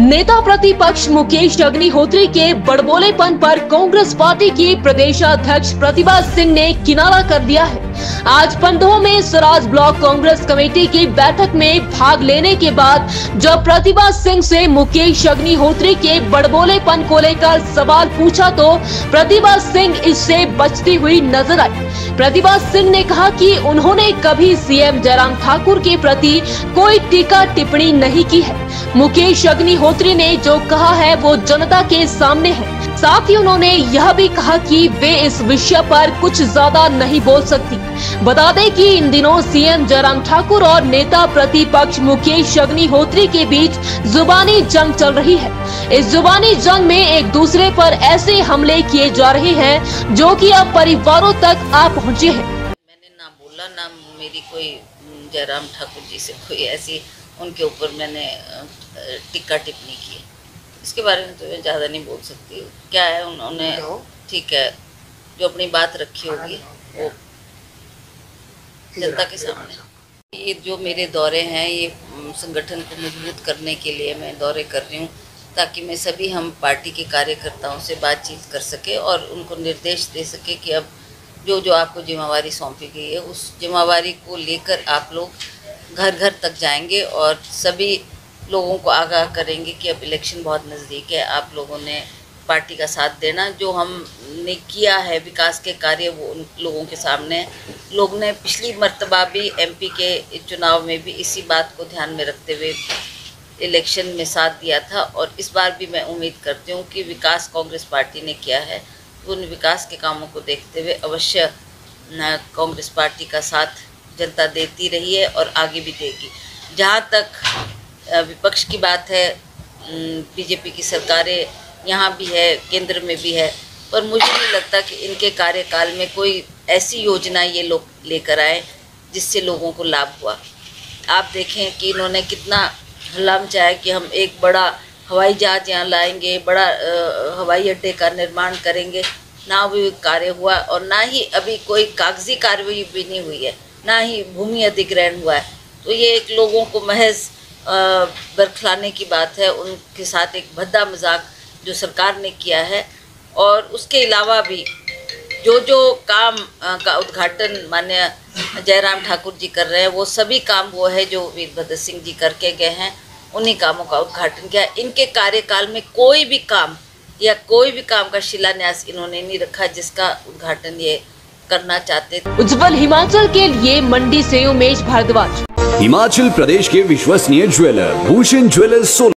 नेता प्रतिपक्ष मुकेश अग्निहोत्री के बड़बोलेपन पर कांग्रेस पार्टी की प्रदेशाध्यक्ष प्रतिभा सिंह ने किनारा कर दिया है। आज पंडोह में स्वराज ब्लॉक कांग्रेस कमेटी की बैठक में भाग लेने के बाद जब प्रतिभा सिंह से मुकेश अग्निहोत्री के बड़बोलेपन को लेकर सवाल पूछा तो प्रतिभा सिंह इससे बचती हुई नज़र आई। प्रतिभा सिंह ने कहा कि उन्होंने कभी सीएम जयराम ठाकुर के प्रति कोई टीका टिप्पणी नहीं की है। मुकेश अग्निहोत्री ने जो कहा है वो जनता के सामने है। साथ ही उन्होंने यह भी कहा कि वे इस विषय पर कुछ ज़्यादा नहीं बोल सकती। बता दें कि इन दिनों सीएम जयराम ठाकुर और नेता प्रतिपक्ष मुकेश अग्निहोत्री के बीच जुबानी जंग चल रही है। इस जुबानी जंग में एक दूसरे पर ऐसे हमले किए जा रहे हैं जो कि अब परिवारों तक आ पहुँचे हैं। मैंने ना बोला, ना मेरी कोई जयराम ठाकुर जी से कोई ऐसी उनके ऊपर मैंने टिक्का टिप्पणी की। इसके बारे में तो मैं ज़्यादा नहीं बोल सकती क्या है उन्होंने ठीक है जो अपनी बात रखी होगी वो जनता के सामने। ये जो मेरे दौरे हैं ये संगठन को मज़बूत करने के लिए मैं दौरे कर रही हूँ ताकि मैं सभी हम पार्टी के कार्यकर्ताओं से बातचीत कर सके और उनको निर्देश दे सके कि अब जो जो आपको जिम्मेवारी सौंपी गई है उस जिम्मेवारी को लेकर आप लोग घर घर तक जाएँगे और सभी लोगों को आगाह करेंगे कि अब इलेक्शन बहुत नज़दीक है, आप लोगों ने पार्टी का साथ देना। जो हमने किया है विकास के कार्य, वो उन लोगों के सामने लोग ने पिछली मरतबा भी एमपी के चुनाव में भी इसी बात को ध्यान में रखते हुए इलेक्शन में साथ दिया था और इस बार भी मैं उम्मीद करती हूँ कि विकास कांग्रेस पार्टी ने किया है। तो उन विकास के कामों को देखते हुए अवश्य कांग्रेस पार्टी का साथ जनता देती रही है और आगे भी देगी। जहाँ तक विपक्ष की बात है बीजेपी की सरकारें यहाँ भी है, केंद्र में भी है, पर मुझे नहीं लगता कि इनके कार्यकाल में कोई ऐसी योजना ये लोग लेकर आए जिससे लोगों को लाभ हुआ। आप देखें कि इन्होंने कितना हल्ला मचाया कि हम एक बड़ा हवाई जहाज़ यहाँ लाएँगे, बड़ा हवाई अड्डे का निर्माण करेंगे। ना भी कार्य हुआ और ना ही अभी कोई कागज़ी कार्रवाई भी नहीं हुई है, ना ही भूमि अधिग्रहण हुआ है। तो ये एक लोगों को महज बरखलाने की बात है, उनके साथ एक भद्दा मज़ाक जो सरकार ने किया है, और उसके अलावा भी जो जो काम का उद्घाटन मान्य जयराम ठाकुर जी कर रहे हैं, वो सभी काम वो है जो वीरभद्र सिंह जी करके गए हैं, उन्हीं कामों का उद्घाटन किया। इनके कार्यकाल में कोई भी काम या कोई भी काम का शिलान्यास इन्होंने नहीं रखा जिसका उद्घाटन ये करना चाहते उज्जवल हिमाचल के लिए मंडी से उमेश भारद्वाज। हिमाचल प्रदेश के विश्वसनीय ज्वेलर भूषण ज्वेलर्स